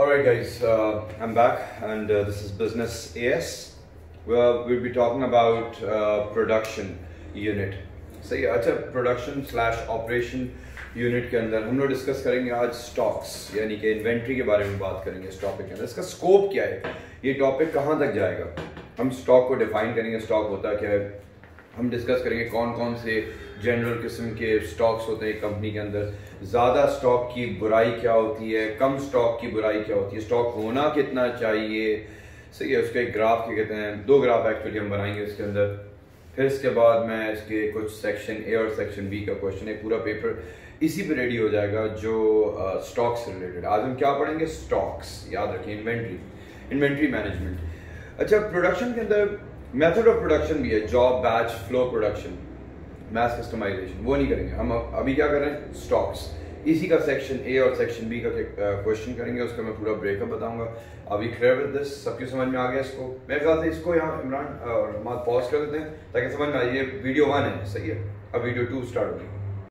Alright guys, uh, I'm back and uh, this is Business AS. Well, we'll be talking about uh, production unit. صحیح ہے اچھا production slash operation unit کے اندر ہم لوگ discuss کریں گے آج سٹاکس یعنی کہ انوینٹری کے بارے میں بات کریں گے اس ٹاپک کے اندر اس کا سکوپ کیا ہے یہ ٹاپک کہاں تک جائے گا ہم سٹاک کو ڈیفائن کریں گے سٹاک ہوتا کیا ہے ہم ڈسکس کریں گے کون کون سے جنرل قسم کے سٹاکس ہوتے ہیں کمپنی کے اندر۔ زیادہ سٹاک کی برائی کیا ہوتی ہے؟ کم سٹاک کی برائی کیا ہوتی ہے؟ سٹاک ہونا کتنا چاہیے؟ صحیح ہے، اس کے گراف کے کہتے ہیں۔ دو گراف ایکچولی ہم بنائیں گے اس کے اندر۔ پھر اس کے بعد میں اس کے کچھ سیکشن اے اور سیکشن بی کا کوشچن ہے، پورا پیپر اسی پہ ریڈی ہو جائے گا جو اسٹاک سے ریلیٹڈ آج ہم کیا پڑھیں گے؟ اسٹاکس یاد رکھیں انوینٹری انوینٹری مینجمنٹ اچھا پروڈکشن کے اندر میتھڈ آف پروڈکشن بھی ہے job batch flow production mass customisation وہ نہیں کریں گے. ہم ابھی کیا کر رہے ہیں? اسٹاکس اسی کا سیکشن اے اور سیکشن بی کا کوشچن کریں گے، اس کا میں پورا بریک اپ بتاؤں گا. ابھی کلیئر وتھ دس سب کی سمجھ میں آ گیا اس کو؟ میرے خیال سے اس کو یہاں عمران اور پاز کر دیتے ہیں تاکہ سمجھ میں آئیے یہ ویڈیو ون ہے، صحیح ہے. اب ویڈیو ٹو اسٹارٹ ہوگی.